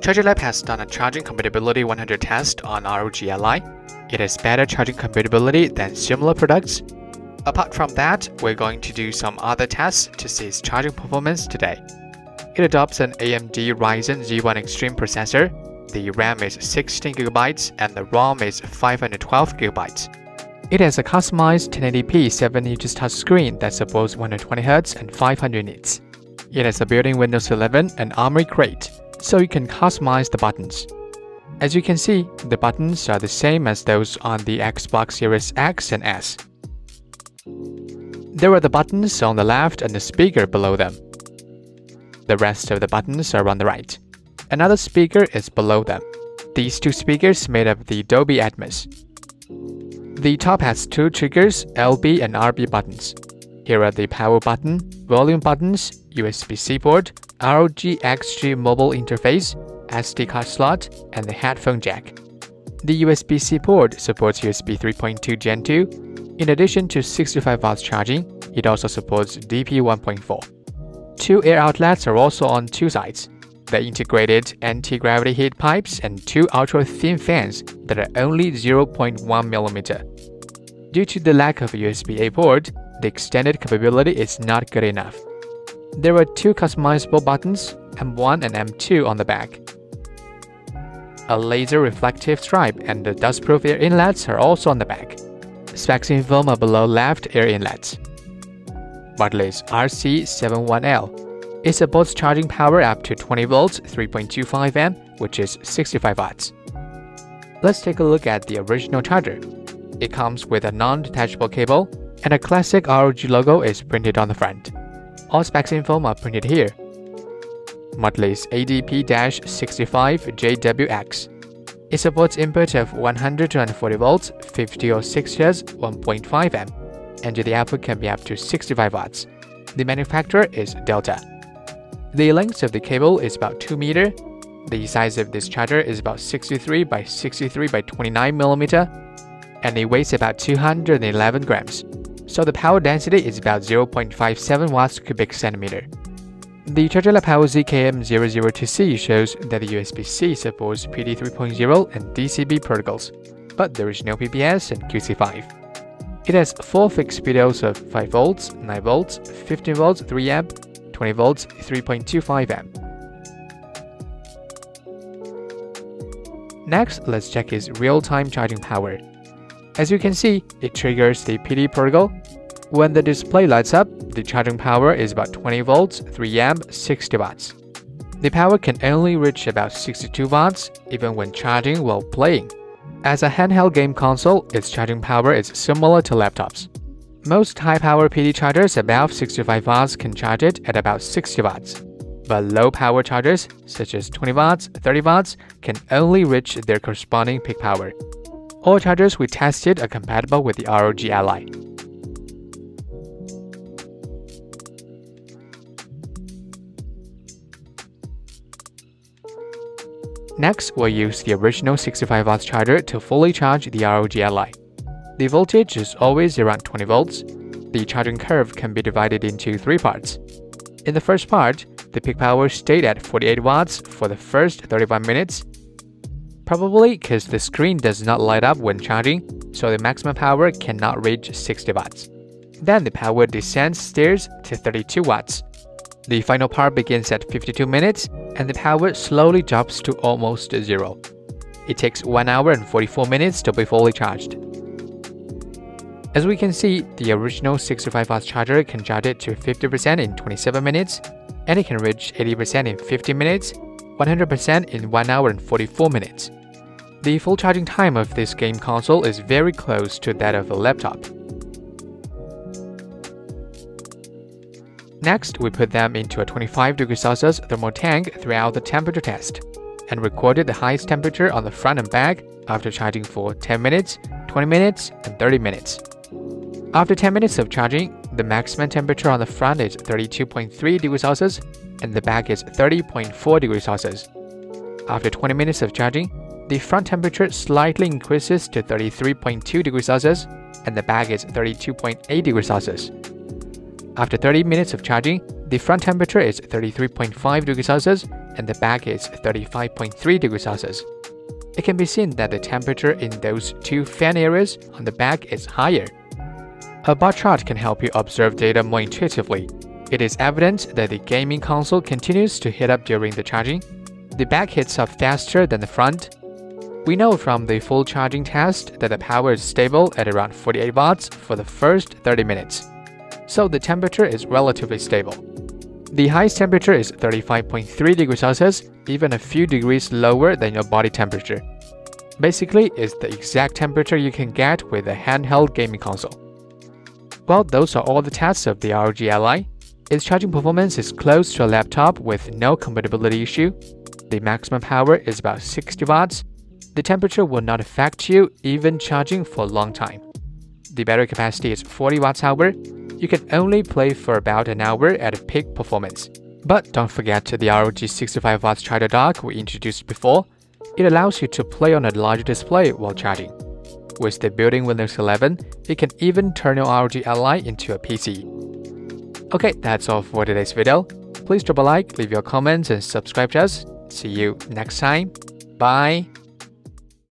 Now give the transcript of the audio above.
ChargerLAB has done a charging compatibility 100 test on ROG Ally. It has better charging compatibility than similar products. Apart from that, we're going to do some other tests to see its charging performance today. It adopts an AMD Ryzen Z1 Extreme processor. The RAM is 16GB and the ROM is 512GB. It has a customized 1080p 7-inch touchscreen that supports 120Hz and 500 nits. It has a built-in Windows 11 and Armoury Crate, so you can customize the buttons. As you can see, the buttons are the same as those on the Xbox Series X and S. There are the buttons on the left and the speaker below them. The rest of the buttons are on the right. Another speaker is below them. These two speakers made up the Dolby Atmos. The top has two triggers, LB and RB buttons. Here are the power button, volume buttons, USB-C port, ROG XG mobile interface, SD card slot, and the headphone jack. The USB-C port supports USB 3.2 Gen 2. In addition to 65 watts charging, it also supports DP 1.4. Two air outlets are also on two sides. The integrated anti-gravity heat pipes and two ultra-thin fans that are only 0.1 mm. Due to the lack of a USB-A port, the extended capability is not good enough. There are two customizable buttons, M1 and M2 on the back. A laser reflective stripe and the dustproof air inlets are also on the back. Specs info are below left air inlets. Is RC71L. It supports charging power up to 20 volts 3.25 amp, which is 65 watts. Let's take a look at the original charger. It comes with a non-detachable cable, and a classic ROG logo is printed on the front. All specs info are printed here. Is ADP-65JWX. It supports input of 100 to 140 volts, 50 or 60 Hz, 1.5 amp, and the output can be up to 65 watts. The manufacturer is Delta. The length of the cable is about 2 meter. The size of this charger is about 63 by 63 by 29 millimeter and it weighs about 211 grams, so the power density is about 0.57 watts cubic centimeter. The Lab POWER-Z KM002C shows that the USB-C supports PD 3.0 and DCP protocols, but there is no PPS and QC5. It has four fixed PDOs of 5 volts, 9 volts, 15 volts 3 amp, 20 volts 3.25 amp. Next, let's check its real-time charging power. As you can see, it triggers the PD protocol. When the display lights up, the charging power is about 20 volts, 3 amp, 60 watts. The power can only reach about 62 watts even when charging while playing. As a handheld game console, its charging power is similar to laptops. Most high-power PD chargers above 65 watts can charge it at about 60 watts. But low-power chargers, such as 20 watts, 30 watts, can only reach their corresponding peak power. All chargers we tested are compatible with the ROG Ally. Next, we'll use the original 65 watts charger to fully charge the ROG Ally. The voltage is always around 20 volts. The charging curve can be divided into three parts. In the first part, the peak power stayed at 48 watts for the first 35 minutes Probably because the screen does not light up when charging, so the maximum power cannot reach 60 watts. Then the power descends stairs to 32 watts. The final part begins at 52 minutes, and the power slowly drops to almost zero. It takes 1 hour and 44 minutes to be fully charged. As we can see, the original 65 watts charger can charge it to 50% in 27 minutes, and it can reach 80% in 50 minutes 100% in 1 hour and 44 minutes. The full charging time of this game console is very close to that of a laptop. Next, we put them into a 25 degrees Celsius thermal tank throughout the temperature test, and recorded the highest temperature on the front and back after charging for 10 minutes, 20 minutes, and 30 minutes. After 10 minutes of charging, the maximum temperature on the front is 32.3 degrees Celsius and the back is 30.4 degrees Celsius. After 20 minutes of charging, the front temperature slightly increases to 33.2 degrees Celsius and the back is 32.8 degrees Celsius. After 30 minutes of charging, the front temperature is 33.5 degrees Celsius and the back is 35.3 degrees Celsius. It can be seen that the temperature in those two fan areas on the back is higher. A bar chart can help you observe data more intuitively. It is evident that the gaming console continues to heat up during the charging. The back heats up faster than the front. We know from the full charging test that the power is stable at around 48 watts for the first 30 minutes. So the temperature is relatively stable. The highest temperature is 35.3 degrees Celsius, even a few degrees lower than your body temperature. Basically, it's the exact temperature you can get with a handheld gaming console. Well, those are all the tests of the ROG Ally. Its charging performance is close to a laptop with no compatibility issue. The maximum power is about 60 watts. The temperature will not affect you even charging for a long time. The battery capacity is 40 watts hour you can only play for about an hour at peak performance. But don't forget the ROG 65W charger dock we introduced before. It allows you to play on a larger display while charging. With the built-in Windows 11, it can even turn your ROG Ally into a PC. Okay, that's all for today's video. Please drop a like, leave your comments, and subscribe to us. See you next time. Bye.